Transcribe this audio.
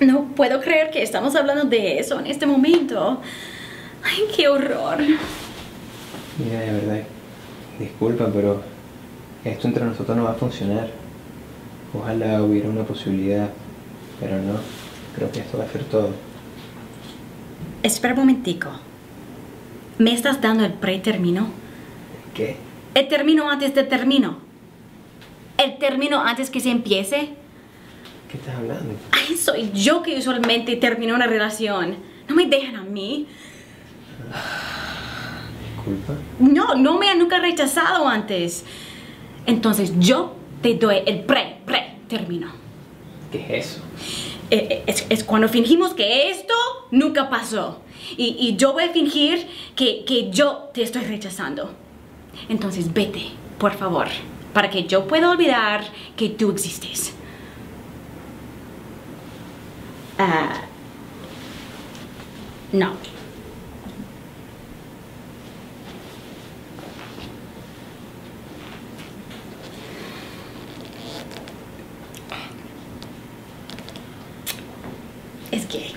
No puedo creer que estamos hablando de eso en este momento. Ay, qué horror. Mira, de verdad, disculpa, pero esto entre nosotros no va a funcionar. Ojalá hubiera una posibilidad, pero no. Creo que esto va a ser todo. Espera un momentico. ¿Me estás dando el pretérmino? ¿Qué? El término antes del término. El término antes que se empiece. ¿Qué estás hablando? Ay, soy yo que usualmente termino una relación. No me dejan a mí. Disculpa. No, no me han nunca rechazado antes. Entonces yo te doy el pre, pre, término. ¿Qué es eso? Eh, eh, Es, es cuando fingimos que esto nunca pasó. Y, y yo voy a fingir que, que yo te estoy rechazando. Entonces vete, por favor, para que yo pueda olvidar que tú existes. Ah, no. Es que